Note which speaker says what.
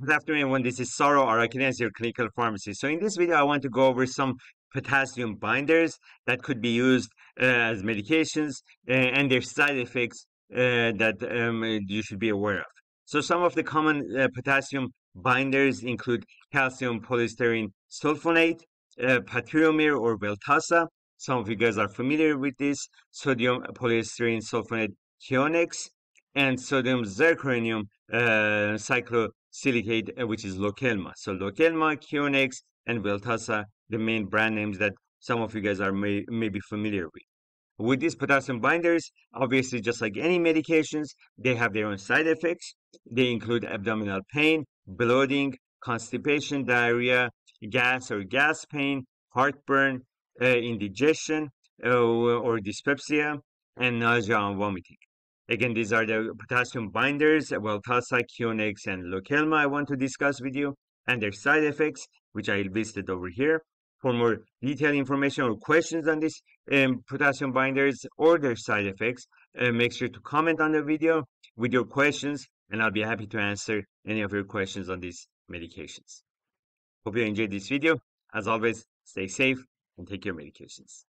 Speaker 1: Good afternoon, everyone. This is Saro Arakelians, your clinical pharmacist. So in this video, I want to go over some potassium binders that could be used uh, as medications uh, and their side effects uh, that um, you should be aware of. So some of the common uh, potassium binders include calcium polystyrene sulfonate, uh, patiromer or Veltassa. Some of you guys are familiar with this. Sodium polystyrene sulfonate Kionex and sodium zirconium uh, cyclosilicate, uh, which is Lokelma. So Lokelma, Kionex, and Veltassa, the main brand names that some of you guys are may, may be familiar with. With these potassium binders, obviously, just like any medications, they have their own side effects. They include abdominal pain, bloating, constipation, diarrhea, gas or gas pain, heartburn, uh, indigestion, uh, or dyspepsia, and nausea and vomiting. Again, these are the potassium binders, Veltassa, Kionex, and Lokelma I want to discuss with you, and their side effects, which I listed over here. For more detailed information or questions on these um, potassium binders or their side effects, uh, make sure to comment on the video with your questions, and I'll be happy to answer any of your questions on these medications. Hope you enjoyed this video. As always, stay safe and take your medications.